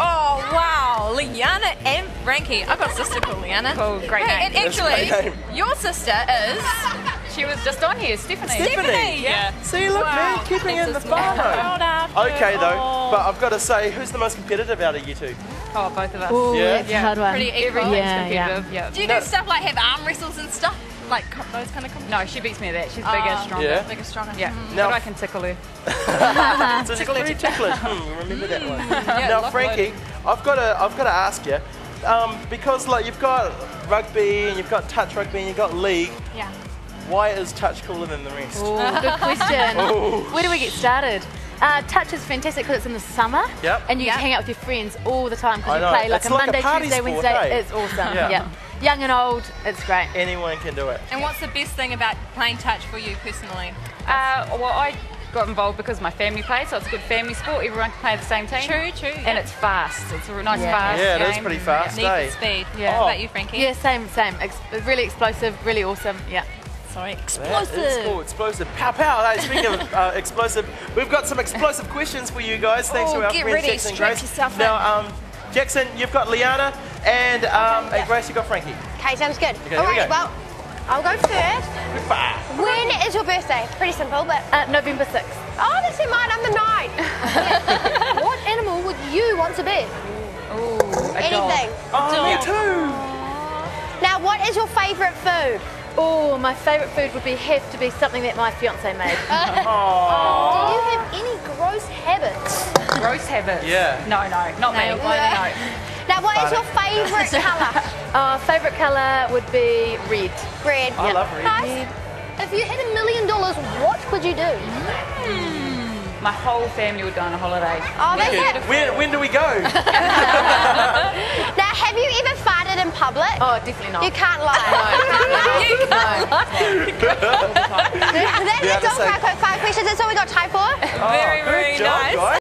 Oh, wow. Leana and Frankie. I've got a sister called Liana. Oh great hey, name. And actually, name. your sister is... She was just on here, Stephanie. Stephanie, yeah. See, look, wow. man, keeping in the photo. okay, though, oh. but I've got to say, who's the most competitive out of you two? Oh, both of us. Ooh, yeah, yeah. hard one. Pretty equal. Yeah, yeah. Do you do no. stuff like have arm wrestles and stuff? Like co- those kind of competitions? No, she beats me at that. She's bigger, Oh. stronger. Yeah. Bigger, stronger. Yeah. Now- but I can tickle her. So it's very ticklish. Hmm, remember that one. now, lock Frankie, I've got to, I've got to ask you, um, because like you've got rugby and you've got touch rugby and you've got league. Yeah. Why is touch cooler than the rest? Ooh, good question. Ooh. Where do we get started? Uh, touch is fantastic because it's in the summer. Yep. And you Yep. get hang out with your friends all the time because you play like It's a like a Monday, party Tuesday, sport, Wednesday. eh? It's awesome. Yeah. Yeah. Young and old, it's great. Anyone can do it. And what's the best thing about playing touch for you personally? Uh, well, I got involved because my family plays, so it's a good family sport. Everyone can play the same team. True, true. And it's fast. It's a nice Yeah. fast Yeah, it is game. pretty fast. Need eh? speed. Yeah. What Oh. about you, Frankie? Yeah, same, same. Ex- really explosive, really awesome. Yeah. Sorry. That is Explosive. cool, explosive. Pow pow. Hey, speaking of uh, explosive, we've got some explosive questions for you guys. Thanks Oh, to our get friends ready, Jackson strap Grace. yourself now, um, Jackson, you've got Leana, and um, and Grace, you've got Frankie. Okay, sounds good. Okay, here we Alright, well, I'll go first. When is your birthday? Pretty simple, but. Uh, November 6th. Oh, that's in mine, I'm the ninth. what animal would you want to be? Ooh, a dog. Anything. Oh, me too. Now, what is your favourite food? Oh, my favourite food would be have to be something that my fiance made. Oh, Do you have any gross habits? Gross habits. Yeah. No, no, not me. No. No. Now, what is your favourite colour? Our favourite colour would be red. Red. I love red. Nice. If you had a million dollars, what would you do? Hmm. My whole family would go on a holiday. Oh, that's it. When, when do we go? Now, have you ever farted in public? Oh, definitely not. You can't lie. Be able That's to all say- for our quick fire questions. That's all we got time for. Very, Oh, very good job, nice. guys.